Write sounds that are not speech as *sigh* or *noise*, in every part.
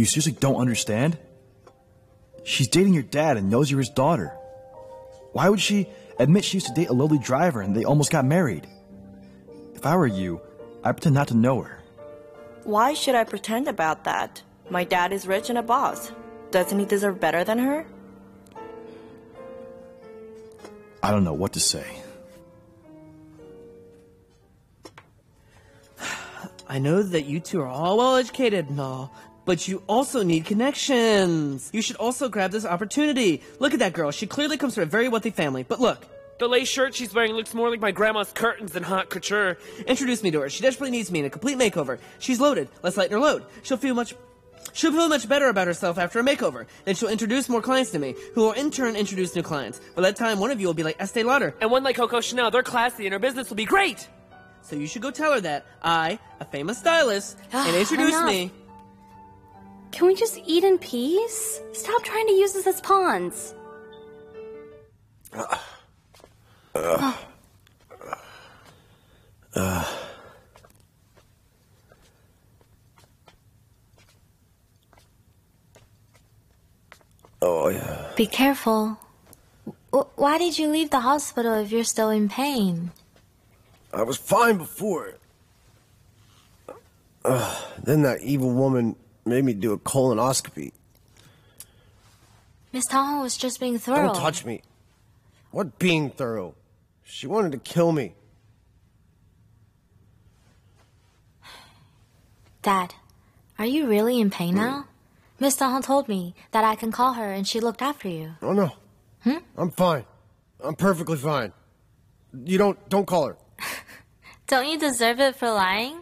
You seriously don't understand? She's dating your dad and knows you're his daughter. Why would she admit she used to date a lowly driver and they almost got married? If I were you, I'd pretend not to know her. Why should I pretend about that? My dad is rich and a boss. Doesn't he deserve better than her? I don't know what to say. *sighs* I know that you two are all well educated and all, but you also need connections. You should also grab this opportunity. Look at that girl. She clearly comes from a very wealthy family. But look, The lace shirt she's wearing looks more like my grandma's curtains than haute couture. introduce me to her. She desperately needs me in a complete makeover. She's loaded. Let's lighten her load. She'll feel much. She'll feel much better about herself after a makeover. Then she'll introduce more clients to me, who will in turn introduce new clients. By that time, one of you will be like Estee Lauder. And one like Coco Chanel, they're classy and her business will be great. So you should go tell her that I, a famous stylist, ah, and introduce me. Can we just eat in peace? Stop trying to use us as pawns. Oh, yeah. Be careful. W- why did you leave the hospital if you're still in pain? I was fine before. Then that evil woman made me do a colonoscopy. Miss Tahoe was just being thorough. Don't touch me. What being thorough? She wanted to kill me. Dad, are you really in pain hmm. now? Miss Tahoe told me that I can call her and she looked after you. Oh no. Hmm? I'm fine. I'm perfectly fine. You don't don't call her. *laughs* Don't you deserve it for lying?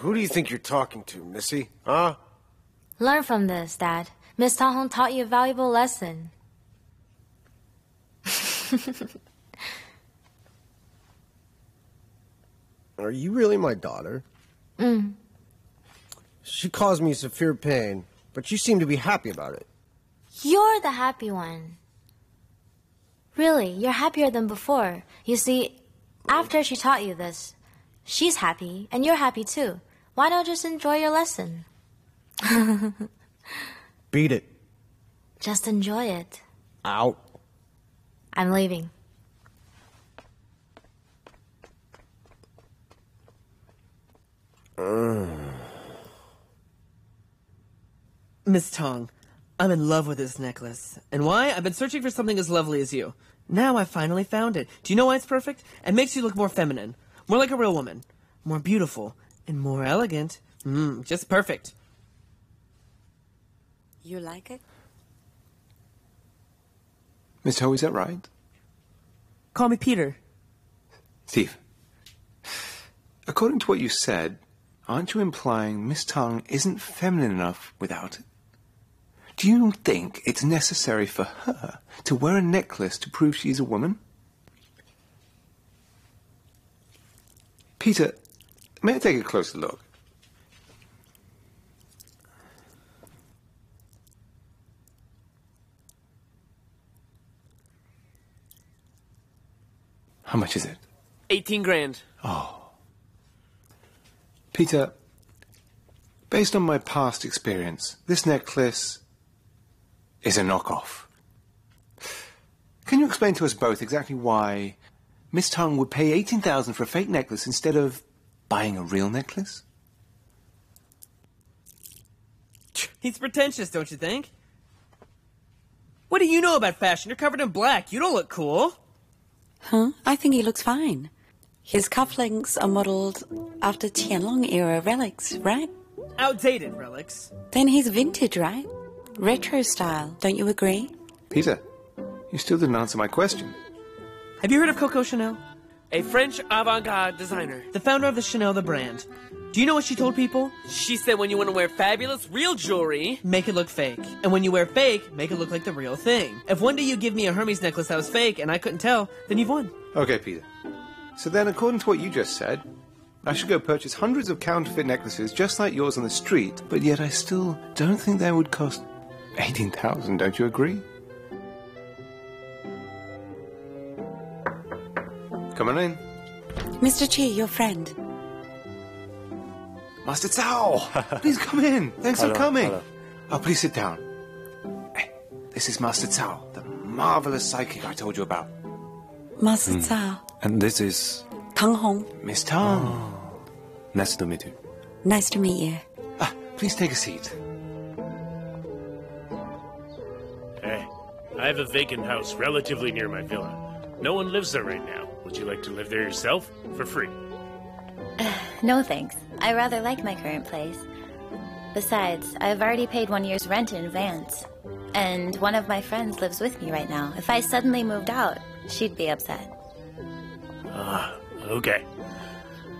Who do you think you're talking to, Missy? Huh? Learn from this, Dad. Miss Tahoe taught you a valuable lesson. *laughs* Are you really my daughter? Mm. She caused me severe pain, but you seem to be happy about it. You're the happy one. Really, you're happier than before. You see, after she taught you this, she's happy, and you're happy too. Why not just enjoy your lesson? *laughs* Beat it. Just enjoy it. Out. I'm leaving. *sighs* Miss Tang, I'm in love with this necklace. And why? I've been searching for something as lovely as you. Now I finally found it. Do you know why it's perfect? It makes you look more feminine, more like a real woman, more beautiful, and more elegant. Mmm, just perfect. You like it? Miss Ho, is that right? Call me Peter. Steve, according to what you said, aren't you implying Miss Tang isn't feminine enough without it? Do you think it's necessary for her to wear a necklace to prove she's a woman? Peter, may I take a closer look? How much is it? 18 grand. Oh. Peter, based on my past experience, this necklace is a knockoff. Can you explain to us both exactly why Miss Tang would pay 18,000 for a fake necklace instead of buying a real necklace? He's pretentious, don't you think? What do you know about fashion? You're covered in black. You don't look cool. Huh? I think he looks fine. His cufflinks are modeled after Qianlong era relics, right? Outdated relics. Then he's vintage, right? Retro style, don't you agree? Peter, you still didn't answer my question. Have you heard of Coco Chanel? A French avant-garde designer. The founder of the Chanel, the brand. Do you know what she told people? She said when you want to wear fabulous, real jewelry, Make it look fake. And when you wear fake, make it look like the real thing. If one day you give me a Hermes necklace that was fake and I couldn't tell, then you've won. Okay, Peter. So then, according to what you just said, I should go purchase hundreds of counterfeit necklaces just like yours on the street, but yet I still don't think they would cost 18,000, don't you agree? Come on in. Mr. Chi, your friend. Master Cao! *laughs* please come in. Thanks Hello, for coming. hello. Oh, please sit down. Hey, this is Master Cao, the marvelous psychic I told you about. Master Cao. And this is Tang Hong. Miss Tang. nice to meet you. Nice to meet you. Ah, please take a seat. Hey, I have a vacant house relatively near my villa. No one lives there right now. Would you like to live there yourself? For free. *sighs* No thanks. I rather like my current place. Besides, I've already paid one year's rent in advance. And one of my friends lives with me right now. If I suddenly moved out, she'd be upset. Ah, okay.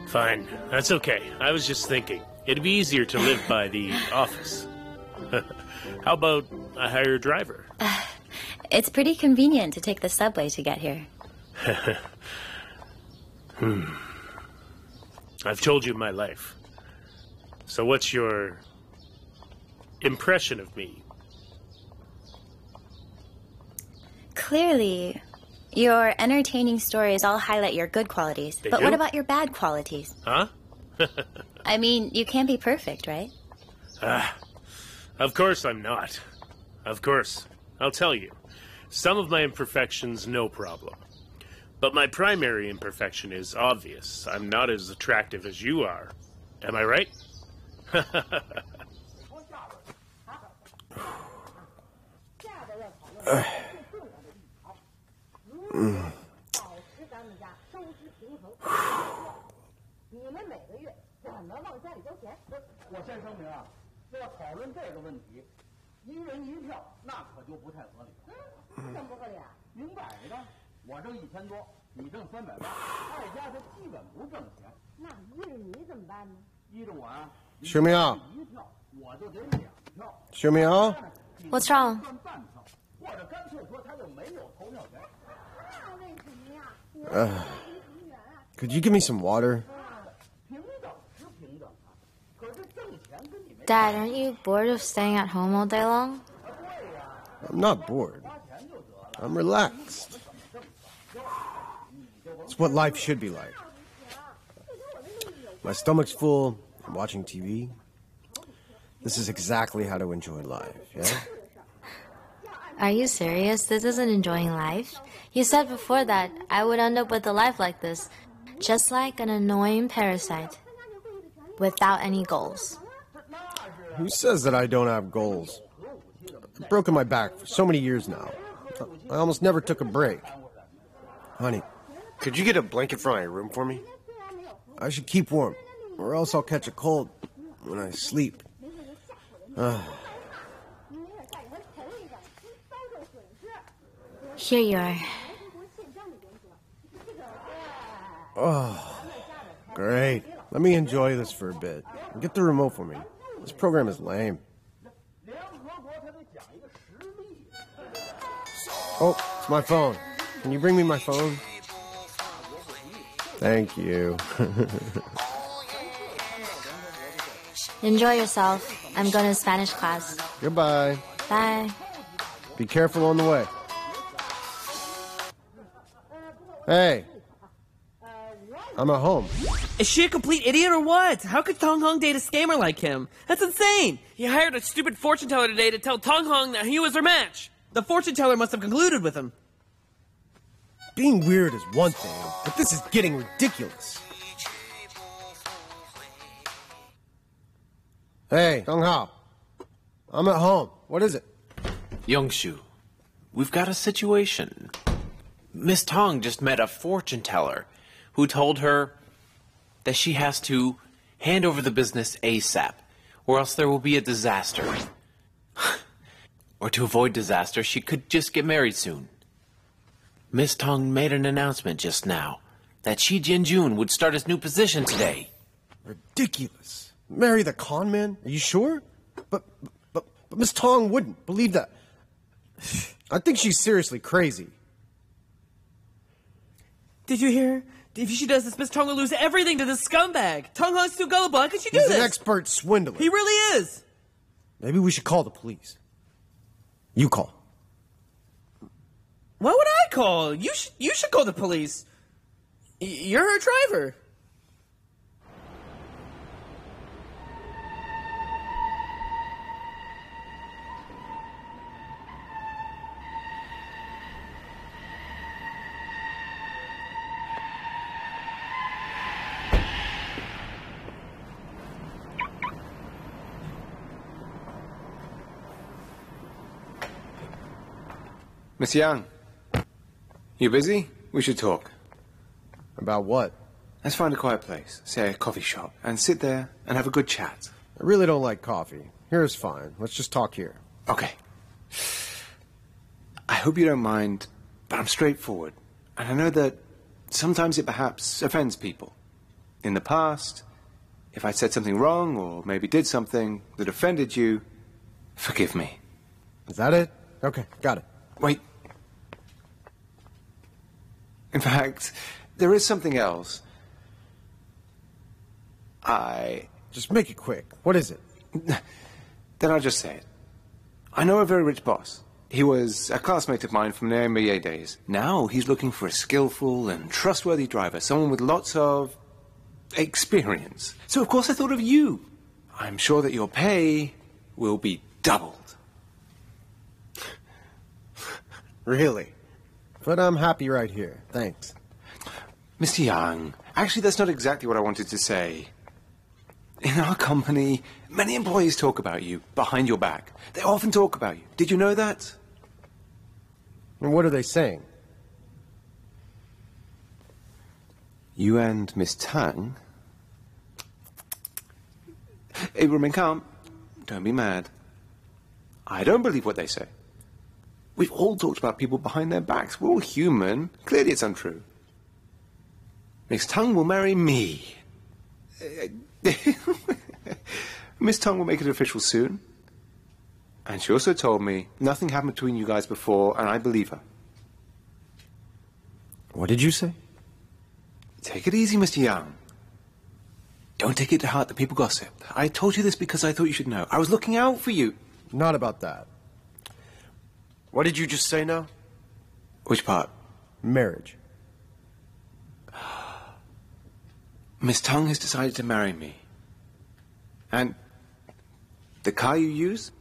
Fine. That's okay. I was just thinking. It'd be easier to live by the *sighs* office. *laughs* How about I hire a driver? *sighs* It's pretty convenient to take the subway to get here. *laughs* hmm. I've told you my life. So what's your impression of me? Clearly, your entertaining stories all highlight your good qualities. They but do? what about your bad qualities? Huh? *laughs* *laughs* I mean, you can't be perfect, right? Ah, of course I'm not. Of course. I'll tell you. Some of my imperfections, no problem. But my primary imperfection is obvious. I'm not as attractive as you are. Am I right? Mm. 你们每个月怎么往家里交钱？我先声明啊，要讨论这个问题，一人一票，那可就不太合理了。嗯，怎么不合理啊？明摆着，我挣一千多，你挣三百八，二家他基本不挣钱。那依着你怎么办呢？依着我啊，学明啊一票我就得两票，学明啊 What's wrong? 算半票，或者干脆说他就没有投票权。那为什么呀？ Uh, could you give me some water? 平等是平等啊，可是挣钱跟你没 Dad, aren't you bored of staying at home all day long? I'm not bored. I'm relaxed. What life should be like. My stomach's full. I'm watching TV. This is exactly how to enjoy life, yeah? *laughs* Are you serious? This isn't enjoying life. You said before that I would end up with a life like this, just like an annoying parasite, without any goals. Who says that I don't have goals? I've broken my back for so many years now. I almost never took a break. Honey, could you get a blanket for my room for me? I should keep warm, or else I'll catch a cold when I sleep. Ah. *sighs* Here you are. *sighs* Oh, great. Let me enjoy this for a bit. Get the remote for me. This program is lame. Oh, it's my phone. Can you bring me my phone? Thank you. Enjoy yourself. I'm going to Spanish class. Goodbye. Bye. Be careful on the way. Hey. I'm at home. Is she a complete idiot or what? How could Tang Hong date a scammer like him? That's insane! He hired a stupid fortune teller today to tell Tang Hong that he was her match. The fortune teller must have concluded with him. Being weird is one thing, but this is getting ridiculous. Hey, Dong Hao. I'm at home. What is it? Yangshu, we've got a situation. Miss Tang just met a fortune teller who told her that she has to hand over the business ASAP, or else there will be a disaster. *sighs* or to avoid disaster, she could just get married soon. Miss Tang made an announcement just now that Shi Jinjun would start his new position today. Ridiculous. Marry the con man? Are you sure? But, but, but Miss Tang wouldn't believe that. *sighs* I think she's seriously crazy. Did you hear? If she does this, Miss Tang will lose everything to this scumbag. Tang Hong's too gullible. How could she do He's this? He's an expert swindler. He really is. Maybe we should call the police. You call. Why would I call? You should. You should call the police. You're her driver. Miss Young, you busy? We should talk. About what? Let's find a quiet place, say a coffee shop, and sit there and have a good chat. I really don't like coffee. Here's fine. Let's just talk here. Okay. I hope you don't mind, but I'm straightforward. And I know that sometimes it perhaps offends people. In the past, if I said something wrong or maybe did something that offended you, forgive me. Is that it? Okay, got it. Wait. In fact, there is something else. I. Just make it quick. What is it? *laughs* Then I'll just say it. I know a very rich boss. He was a classmate of mine from the MBA days. Now he's looking for a skillful and trustworthy driver, someone with lots of experience. So, of course, I thought of you. I'm sure that your pay will be doubled. *laughs* Really? But I'm happy right here. Thanks. Mr. Yang, actually, that's not exactly what I wanted to say. In our company, many employees talk about you behind your back. They often talk about you. Did you know that? And what are they saying? You and Miss Tang. Hey, remain calm. Don't be mad. I don't believe what they say. We've all talked about people behind their backs. We're all human. Clearly, it's untrue. Miss Tang will marry me. *laughs* Miss Tang will make it official soon. And she also told me nothing happened between you guys before, and I believe her. What did you say? Take it easy, Mr. Yang. Don't take it to heart that people gossip. I told you this because I thought you should know. I was looking out for you. Not about that. What did you just say now? Which part? Marriage. *gasps* Miss Tang has decided to marry me. And the car you use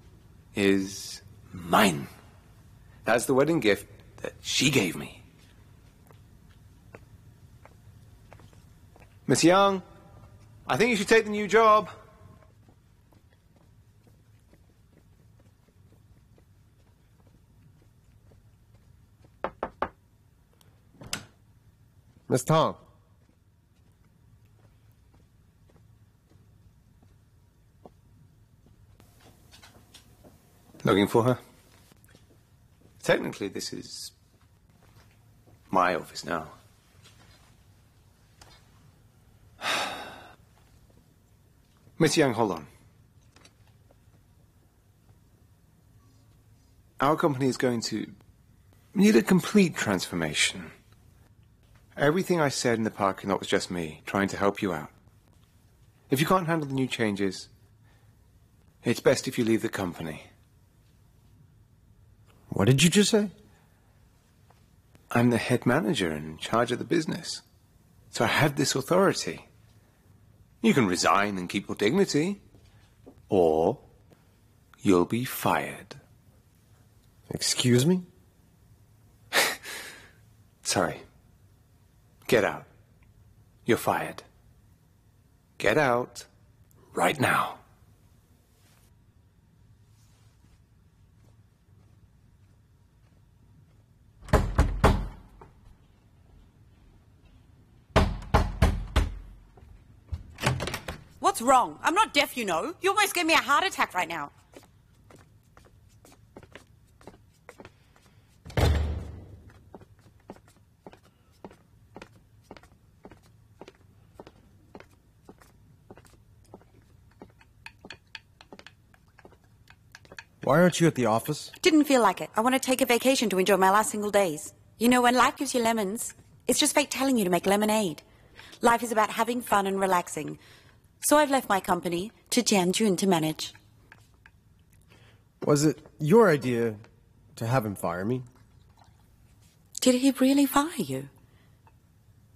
is mine. That's the wedding gift that she gave me. Miss Young, I think you should take the new job. Miss Tang. Looking for her? Technically, this is my office now. *sighs* Miss Young, hold on. Our company is going to need a complete transformation. Everything I said in the parking lot was just me, trying to help you out. If you can't handle the new changes, it's best if you leave the company. What did you just say? I'm the head manager and in charge of the business. So I have this authority. You can resign and keep your dignity, or you'll be fired. Excuse me? *laughs* Sorry. Get out. You're fired. Get out right now. What's wrong? I'm not deaf, you know. You almost gave me a heart attack right now. Why aren't you at the office? Didn't feel like it. I want to take a vacation to enjoy my last single days. You know, when life gives you lemons, it's just fate telling you to make lemonade. Life is about having fun and relaxing. So I've left my company to Jianjun to manage. Was it your idea to have him fire me? Did he really fire you?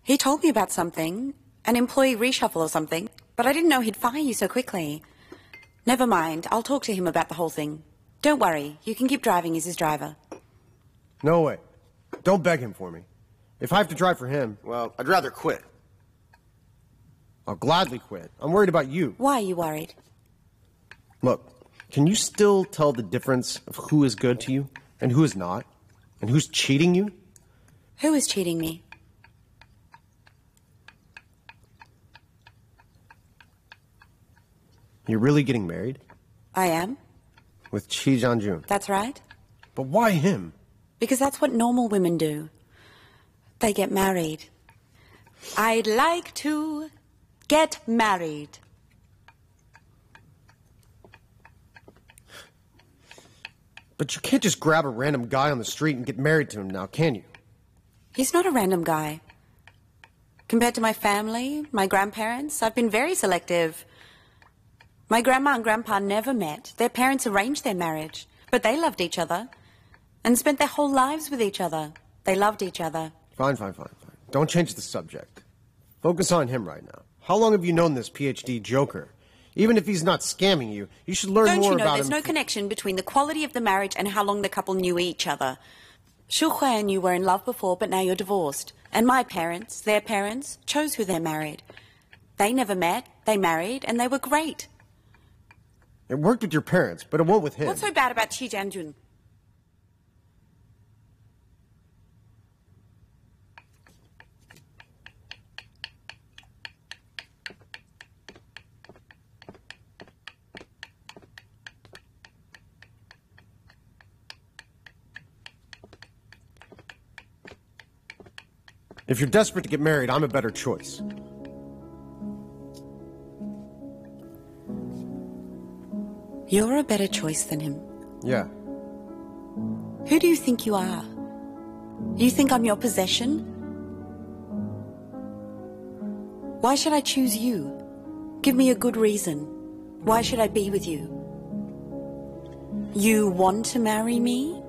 He told me about something, an employee reshuffle or something, but I didn't know he'd fire you so quickly. Never mind, I'll talk to him about the whole thing. Don't worry, you can keep driving as his driver. No way. Don't beg him for me. If I have to drive for him, well, I'd rather quit. I'll gladly quit. I'm worried about you. Why are you worried? Look, can you still tell the difference of who is good to you and who is not? And who's cheating you? Who is cheating me? You're really getting married? I am. With Chi Jianjun. That's right. But why him? Because that's what normal women do. They get married. I'd like to get married. But you can't just grab a random guy on the street and get married to him now, can you? He's not a random guy. Compared to my family, my grandparents, I've been very selective. My grandma and grandpa never met. Their parents arranged their marriage, but they loved each other and spent their whole lives with each other. They loved each other. Fine, fine, fine, fine. Don't change the subject. Focus on him right now. How long have you known this PhD joker? Even if he's not scamming you, you should learn Don't more you know about there's him. no connection between the quality of the marriage and how long the couple knew each other? Shu Hui and you were in love before, but now you're divorced. And my parents, their parents, chose who they married. They never met, they married, and they were great. It worked with your parents, but it won't with him. What's so bad about Qi Jianjun? If you're desperate to get married, I'm a better choice. You're a better choice than him. Yeah. Who do you think you are? You think I'm your possession? Why should I choose you? Give me a good reason. Why should I be with you? You want to marry me?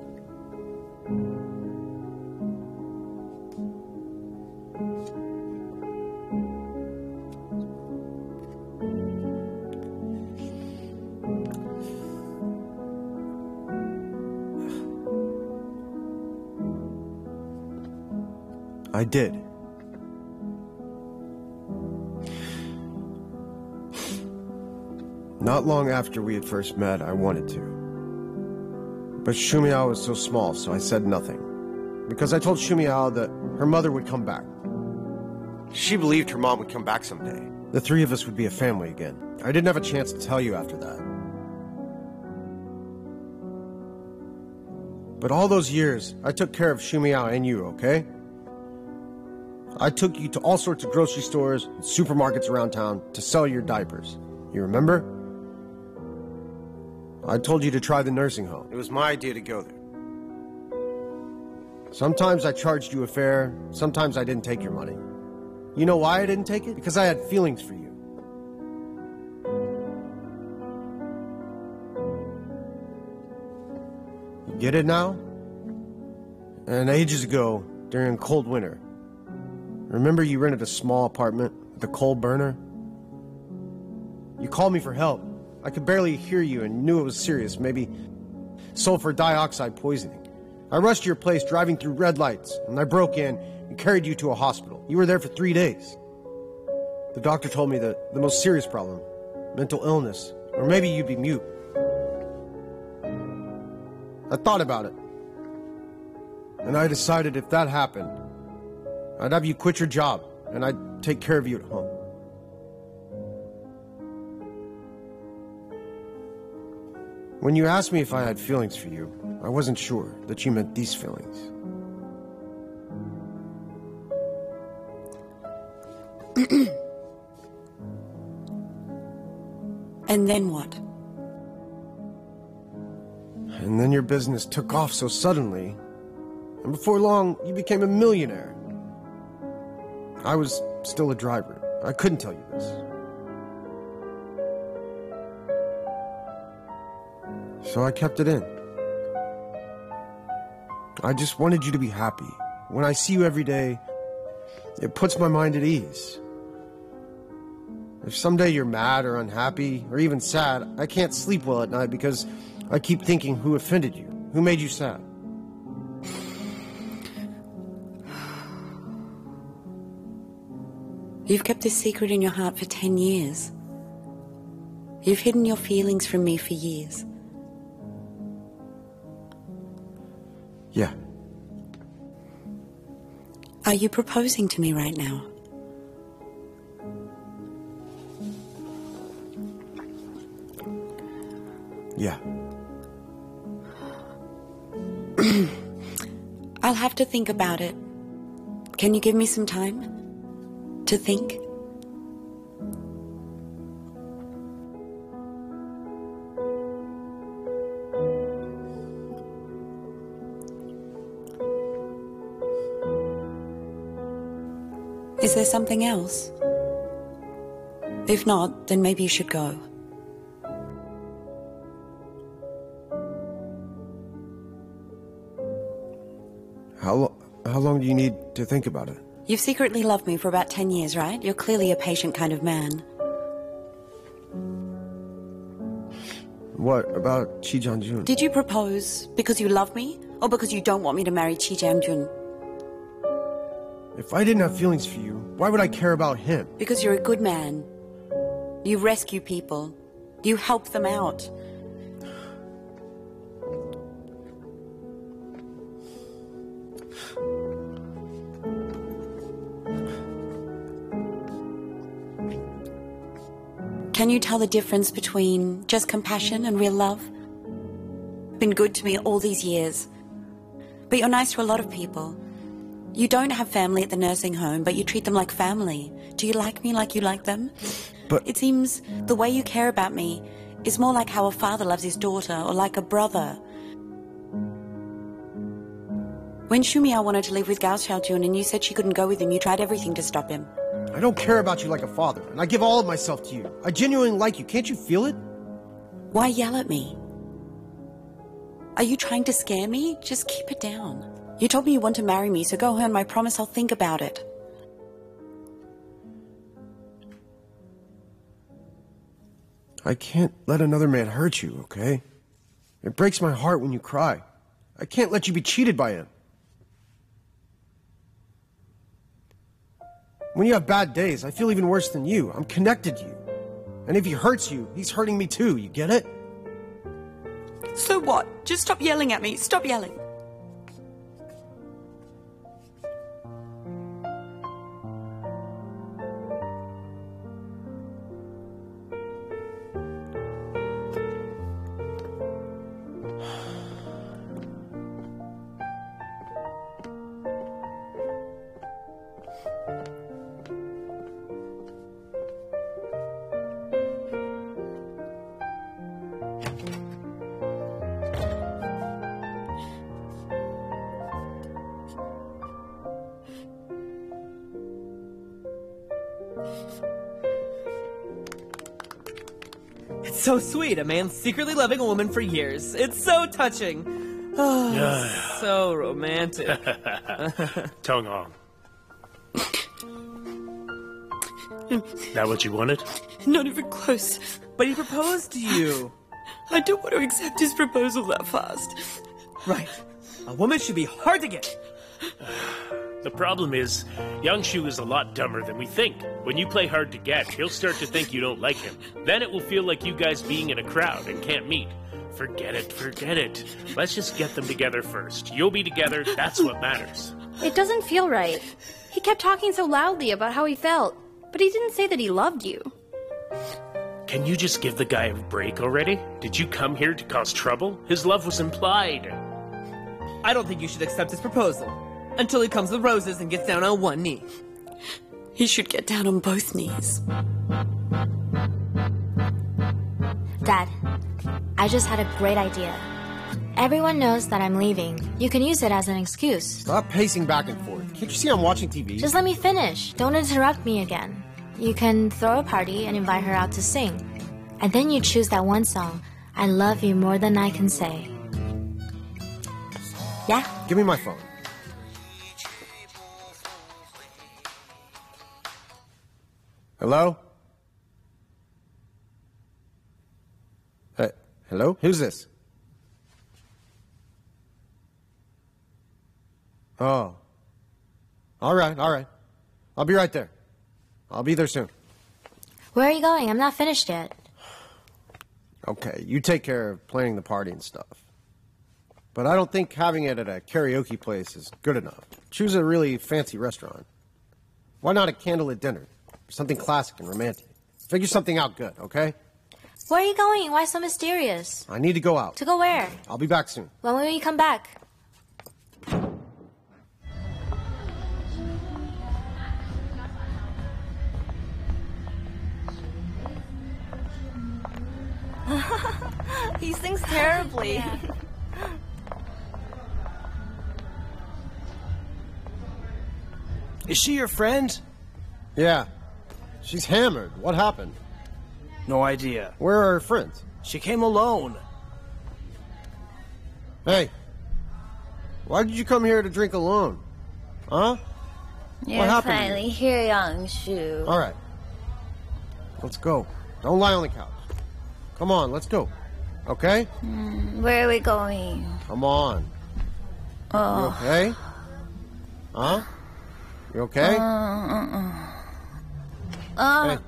I did. Not long after we had first met, I wanted to. But Shumiao was so small, so I said nothing. Because I told Shumiao that her mother would come back. She believed her mom would come back someday. The three of us would be a family again. I didn't have a chance to tell you after that. But all those years, I took care of Shumiao and you, okay? I took you to all sorts of grocery stores and supermarkets around town to sell your diapers. You remember? I told you to try the nursing home. It was my idea to go there. Sometimes I charged you a fare, sometimes I didn't take your money. You know why I didn't take it? Because I had feelings for you. You get it now? And ages ago, during cold winter, remember you rented a small apartment with a coal burner? You called me for help. I could barely hear you and knew it was serious, maybe sulfur dioxide poisoning. I rushed to your place driving through red lights, and I broke in and carried you to a hospital. You were there for three days. The doctor told me that the most serious problem, mental illness, or maybe you'd be mute. I thought about it. And I decided if that happened, I'd have you quit your job and I'd take care of you at home. When you asked me if I had feelings for you, I wasn't sure that you meant these feelings. *clears throat* and then what? And then your business took off so suddenly, and before long, you became a millionaire. I was still a driver. I couldn't tell you this. So I kept it in. I just wanted you to be happy. When I see you every day, it puts my mind at ease. If someday you're mad or unhappy or even sad, I can't sleep well at night because I keep thinking who offended you, who made you sad. You've kept this secret in your heart for ten years. You've hidden your feelings from me for years. Yeah. Are you proposing to me right now? Yeah. *clears throat* I'll have to think about it. Can you give me some time to think? Is there something else? If not, then maybe you should go. How, how long do you need to think about it? You've secretly loved me for about 10 years, right? You're clearly a patient kind of man. What about Chi Jun? Did you propose because you love me or because you don't want me to marry Chi Jun? If I didn't have feelings for you, why would I care about him? Because you're a good man. You rescue people. You help them out. Can you tell the difference between just compassion and real love? Been good to me all these years. But you're nice to a lot of people. You don't have family at the nursing home, but you treat them like family. Do you like me like you like them? But it seems the way you care about me is more like how a father loves his daughter or like a brother. When Shumiao wanted to live with Gao Xiaojun and you said she couldn't go with him, you tried everything to stop him. I don't care about you like a father, and I give all of myself to you. I genuinely like you. Can't you feel it? Why yell at me? Are you trying to scare me? Just keep it down. You told me you want to marry me, so go home. I promise I'll think about it. I can't let another man hurt you, okay? It breaks my heart when you cry. I can't let you be cheated by him. When you have bad days, I feel even worse than you. I'm connected to you. And if he hurts you, he's hurting me too. You get it? So what? Just stop yelling at me. Stop yelling. So sweet, a man secretly loving a woman for years. It's so touching. Oh, so romantic. Tang Hong. that what you wanted? Not even close. But he proposed to you. I don't want to accept his proposal that fast. Right. A woman should be hard to get. The problem is, Yangshu is a lot dumber than we think. When you play hard to get, he'll start to think you don't like him. Then it will feel like you guys being in a crowd and can't meet. Forget it, forget it. Let's just get them together first. You'll be together, that's what matters. It doesn't feel right. He kept talking so loudly about how he felt, but he didn't say that he loved you. Can you just give the guy a break already? Did you come here to cause trouble? His love was implied. I don't think you should accept his proposal until he comes with roses and gets down on one knee. He should get down on both knees. Dad, I just had a great idea. Everyone knows that I'm leaving. You can use it as an excuse. Stop pacing back and forth. Can't you see I'm watching TV? Just let me finish. Don't interrupt me again. You can throw a party and invite her out to sing. And then you choose that one song, I Love You More Than I Can Say. Yeah? Give me my phone. Hello? Hey, hello? Who's this? Oh. All right, all right. I'll be right there. I'll be there soon. Where are you going? I'm not finished yet. Okay, you take care of planning the party and stuff. But I don't think having it at a karaoke place is good enough. Choose a really fancy restaurant. Why not a candlelit dinner? Something classic and romantic. Figure something out good, okay? Where are you going? Why so mysterious? I need to go out. To go where? I'll be back soon. When will you come back? *laughs* he sings terribly. Is she your friend? Yeah. She's hammered. What happened? No idea. Where are her friends? She came alone. Hey. Why did you come here to drink alone? Huh? You're what happened? to you? finally here, Yangshu. All right. Let's go. Don't lie on the couch. Come on, let's go. Okay? Hmm, Where are we going? Come on. You Oh. okay? Huh? You okay? Uh, uh, uh. Uh, Hey.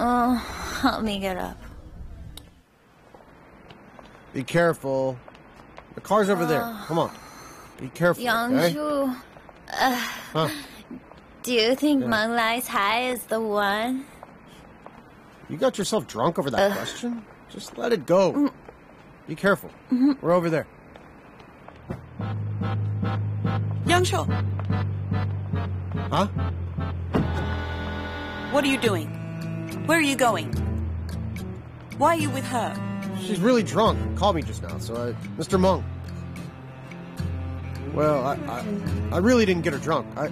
Oh, help me get up. Be careful. The car's over there. Uh, Come on. Be careful. Okay? Yangshu, uh, Huh? do you think Yeah. Meng Lai's high is the one? You got yourself drunk over Uh. that question? Just let it go. Mm. Be careful. Mm-hmm. We're over there. Yangshu, Huh? what are you doing? Where are you going? Why are you with her? She's really drunk. Called me just now, so I, Mr. Monk. Well, I, I, I really didn't get her drunk. I,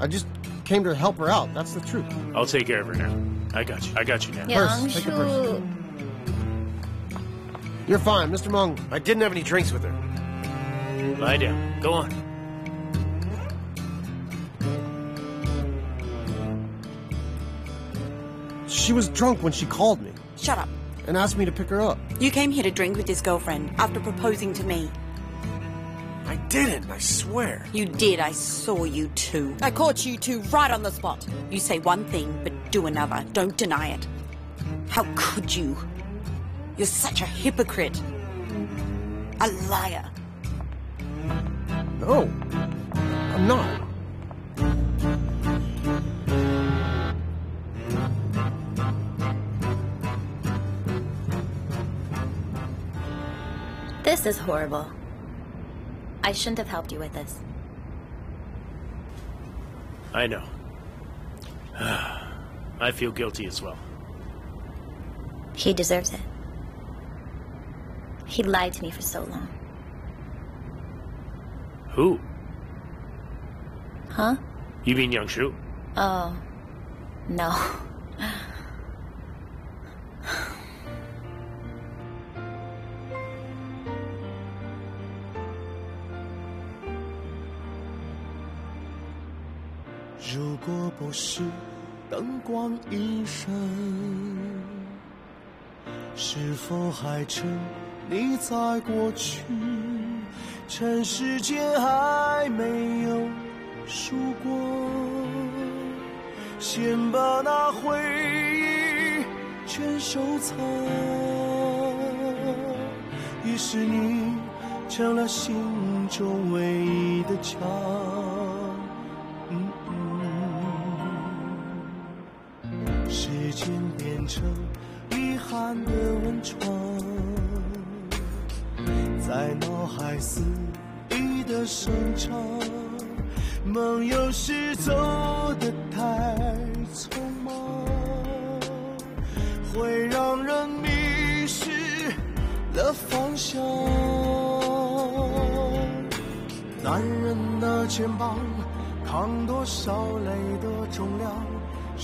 I just came to help her out. That's the truth. I'll take care of her now. I got you. I got you now. Purse, take a purse. You're fine, Mr. Mung. I didn't have any drinks with her. Lie down. Go on. She was drunk when she called me Shut up. and asked me to pick her up. You came here to drink with this girlfriend after proposing to me. I didn't, I swear. You did. I saw you two. I caught you two right on the spot. You say one thing, but do another. Don't deny it. How could you? You're such a hypocrite. A liar. No, I'm not. This is horrible. I shouldn't have helped you with this. I know. *sighs* I feel guilty as well. He deserves it. He lied to me for so long. Who? Huh? You mean Yang Shu? Oh. No. *laughs* 不是灯光一闪，是否还沉溺在过去？趁时间还没有输过，先把那回忆全收藏。于是你成了心中唯一的墙。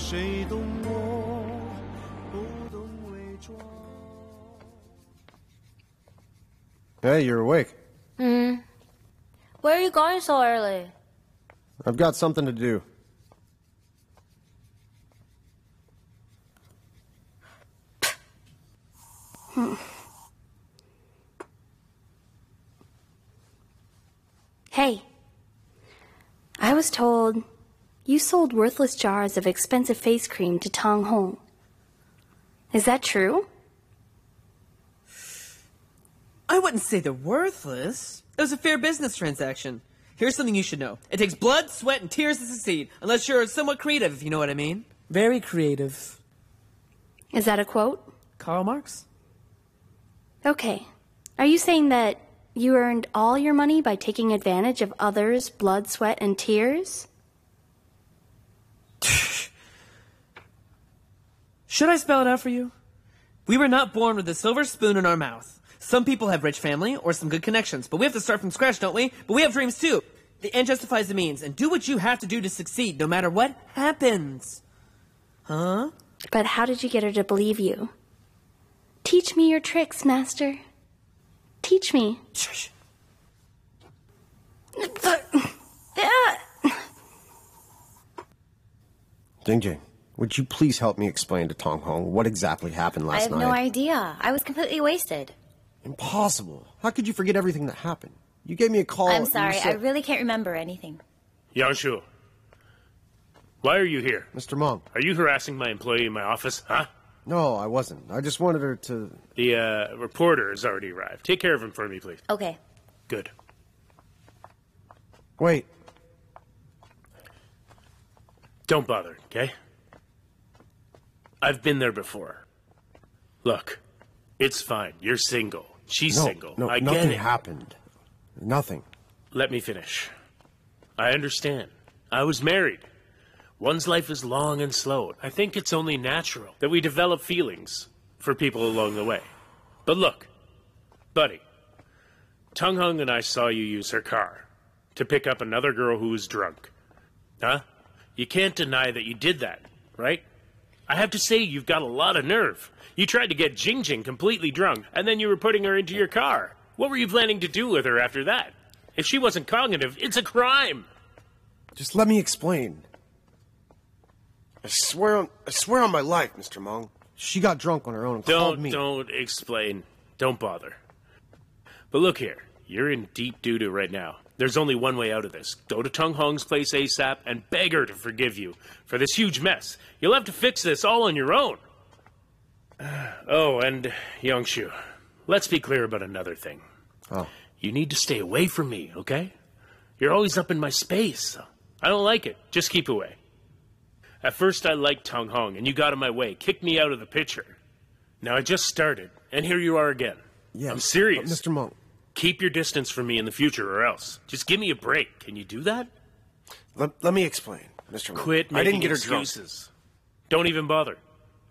谁懂我，不懂伪装。 Hey, you're awake. Hmm. Where are you going so early? I've got something to do. Hey, I was told you sold worthless jars of expensive face cream to Tang Hong. Is that true? I wouldn't say they're worthless. It was a fair business transaction. Here's something you should know. It takes blood, sweat, and tears to succeed, unless you're somewhat creative, if you know what I mean. Very creative. Is that a quote? Karl Marx? Okay. Are you saying that you earned all your money by taking advantage of others' blood, sweat, and tears? *sighs* Should I spell it out for you? We were not born with a silver spoon in our mouth. Some people have rich family or some good connections, but we have to start from scratch, don't we? But we have dreams too. The end justifies the means, and do what you have to do to succeed, no matter what happens. Huh? But how did you get her to believe you? Teach me your tricks, Master. Teach me. *laughs* Jing Jing, would you please help me explain to Tang Hong what exactly happened last night? I have night? no idea. I was completely wasted. Impossible. How could you forget everything that happened? You gave me a call. I'm and you sorry. I really can't remember anything. Yangshu, why are you here? Mr. Mong. Are you harassing my employee in my office, huh? No, I wasn't. I just wanted her to. The uh, reporter has already arrived. Take care of him for me, please. Okay. Good. Wait. Don't bother, okay? I've been there before. Look, it's fine. You're single. She's no, single. No, I nothing get it. happened. Nothing. Let me finish. I understand. I was married. One's life is long and slow. I think it's only natural that we develop feelings for people along the way. But look, buddy, Tang Hong and I saw you use her car to pick up another girl who was drunk. Huh? You can't deny that you did that, right? I have to say, you've got a lot of nerve. You tried to get Jing Jing completely drunk, and then you were putting her into your car. What were you planning to do with her after that? If she wasn't cognitive, it's a crime. Just let me explain. I swear on, I swear on my life, Mr. Mong. She got drunk on her own and called Don't me. don't explain. Don't bother. But look here, you're in deep doo doo right now. There's only one way out of this. Go to Tang Hong's place ASAP and beg her to forgive you for this huge mess. You'll have to fix this all on your own. *sighs* Oh, and Yangshu, let's be clear about another thing. Oh. You need to stay away from me, okay? You're always up in my space. I don't like it. Just keep away. At first, I liked Tang Hong, and you got in my way, kicked me out of the picture. Now I just started, and here you are again. Yeah, I'm serious. Uh, Mr. Monk. Keep your distance from me in the future, or else. Just give me a break. Can you do that? Let, let me explain, Mr. Quit making I didn't get her excuses. Don't even bother.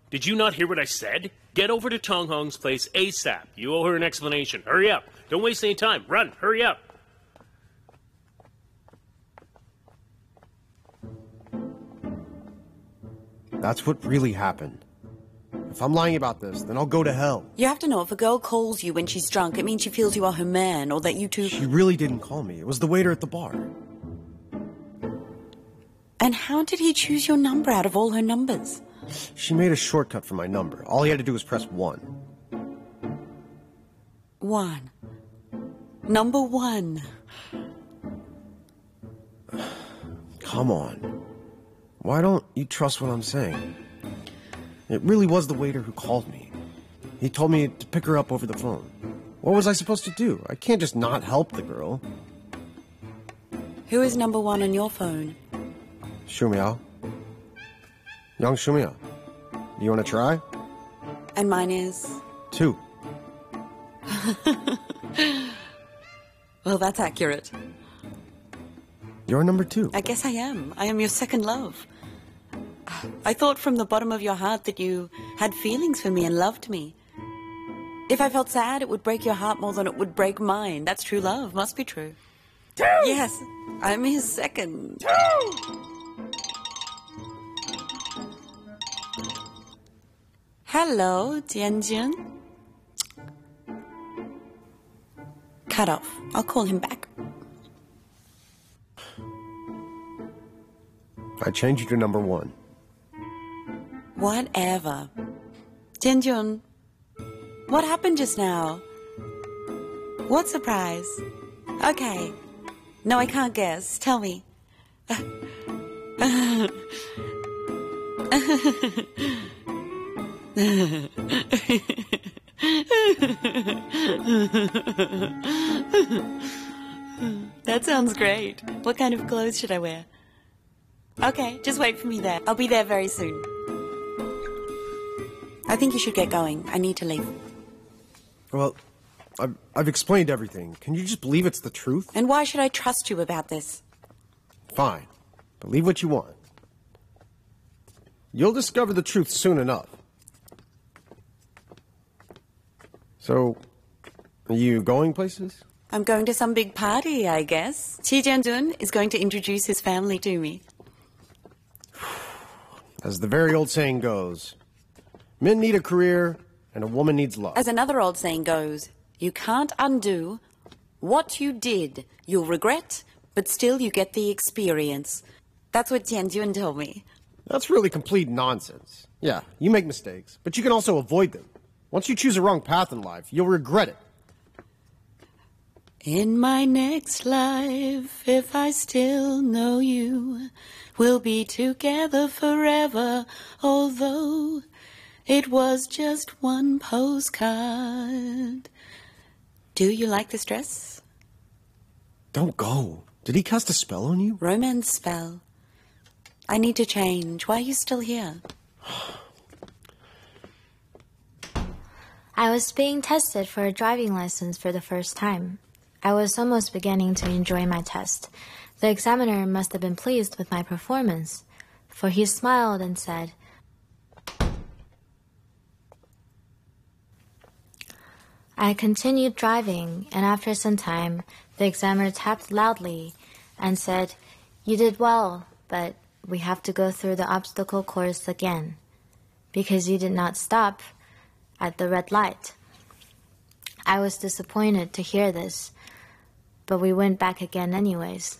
Did you not hear what I said? Get over to Tang Hong's place ASAP. You owe her an explanation. Hurry up. Don't waste any time. Run. Hurry up. That's what really happened. If I'm lying about this, then I'll go to hell. You have to know if a girl calls you when she's drunk, it means she feels you are her man or that you two. She really didn't call me. It was the waiter at the bar. And how did he choose your number out of all her numbers? She made a shortcut for my number. All he had to do was press one. One. Number one. *sighs* Come on. Why don't you trust what I'm saying? It really was the waiter who called me. He told me to pick her up over the phone. What was I supposed to do? I can't just not help the girl. Who is number one on your phone? Shumiao. Yang Shumiao. You want to try? And mine is. Two. *laughs* Well, that's accurate. You're number two. I guess I am. I am your second love. I thought from the bottom of your heart that you had feelings for me and loved me. If I felt sad, it would break your heart more than it would break mine. That's true love. Must be true. Two. Yes, I'm his second. Two. Hello, Tianjun. Cut off. I'll call him back. I changed you to number one. Whatever. Tianjun, what happened just now? What surprise? Okay. No, I can't guess. Tell me. that sounds great. What kind of clothes should I wear? Okay, just wait for me there. I'll be there very soon. I think you should get going. I need to leave. Well, I've, I've explained everything. Can you just believe it's the truth? And why should I trust you about this? Fine. Believe what you want. You'll discover the truth soon enough. So, are you going places? I'm going to some big party, I guess. Qi Jianjun is going to introduce his family to me. As the very old saying goes, men need a career and a woman needs love. As another old saying goes, you can't undo what you did. You'll regret, but still you get the experience. That's what Tianjun told me. That's really complete nonsense. Yeah, you make mistakes, but you can also avoid them. Once you choose a wrong path in life, you'll regret it. In my next life, if I still know you, we'll be together forever, although it was just one postcard. Do you like this dress? Don't go. Did he cast a spell on you? Romance spell. I need to change. Why are you still here? I was being tested for a driving license for the first time. I was almost beginning to enjoy my test. The examiner must have been pleased with my performance, for he smiled and said, I continued driving, and after some time, the examiner tapped loudly and said, You did well, but we have to go through the obstacle course again because you did not stop at the red light. I was disappointed to hear this, but we went back again anyways.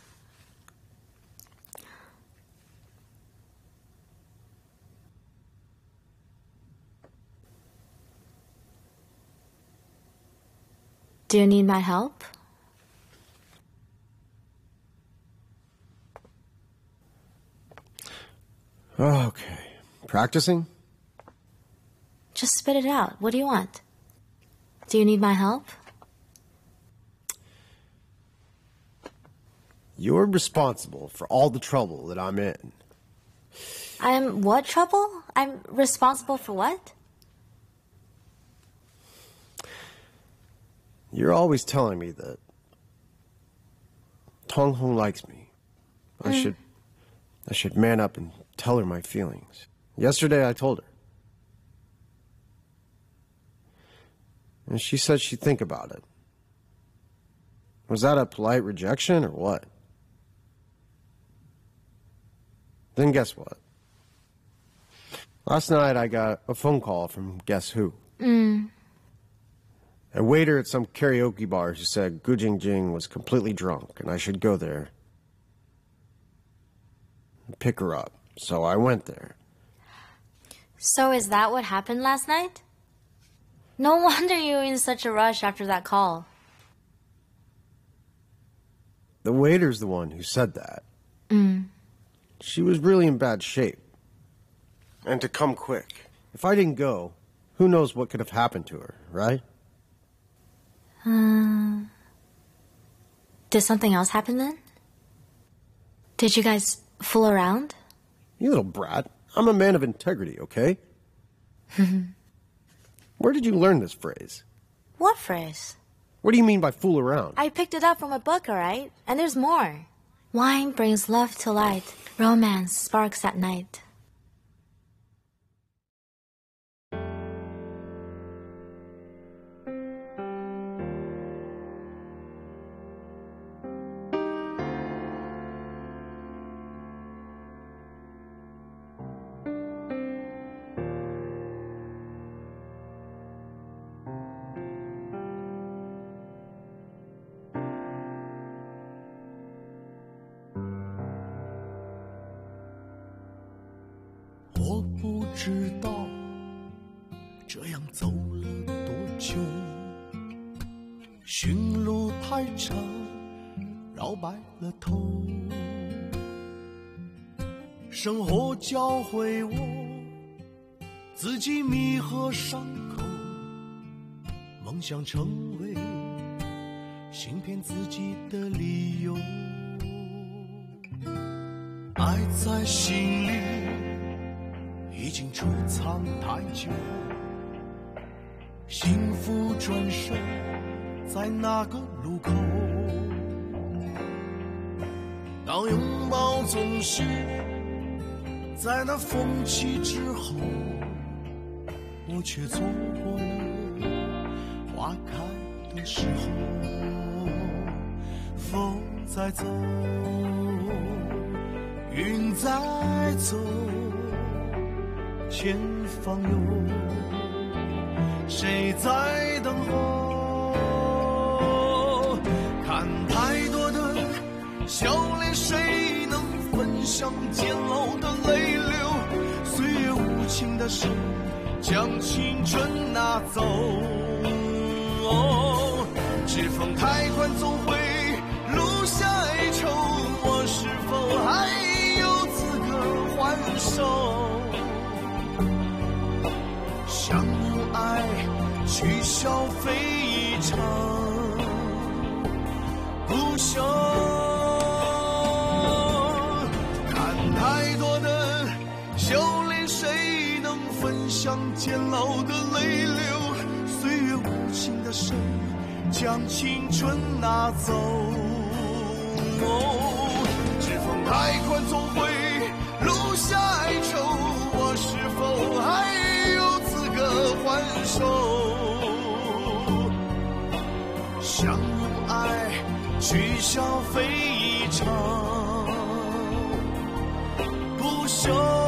Do you need my help? Okay. Practicing? Just spit it out. What do you want? Do you need my help? You're responsible for all the trouble that I'm in. I'm what trouble? I'm responsible for what? You're always telling me that Tang Hong likes me. I Mm. should I should man up and tell her my feelings. Yesterday I told her. And she said she'd think about it. Was that a polite rejection or what? Then guess what? Last night I got a phone call from guess who? Mm. A waiter at some karaoke bar who said Gu Jingjing was completely drunk and I should go there. and pick her up. So I went there. So is that what happened last night? No *laughs* wonder you were in such a rush after that call. The waiter's the one who said that. Mm. She was really in bad shape. And to come quick. If I didn't go, who knows what could have happened to her, right? Uh, did something else happen then? Did you guys fool around? You little brat. I'm a man of integrity, okay? *laughs* Where did you learn this phrase? what phrase? What do you mean by fool around? I picked it up from a book, alright? And there's more. Wine brings love to light, romance sparks at night. 多久，驯路太长，绕白了头。生活教会我自己弥合伤口，梦想成为行骗自己的理由。爱在心里。已经储藏太久，幸福转身在那个路口。当拥抱总是在那风起之后，我却错过了花开的时候。风在走，云在走。前方有谁在等候？看太多的笑脸，谁能分享煎熬的泪流？岁月无情的手，将青春拿走。指缝太宽，总会留下哀愁。我是否还有资格还手？去消费一场不朽。看太多的笑脸，谁能分享煎熬的泪流？岁月无情的手，将青春拿走。指缝太宽，总会留下哀愁。我是否还有资格？还手，想用爱去消费一场不朽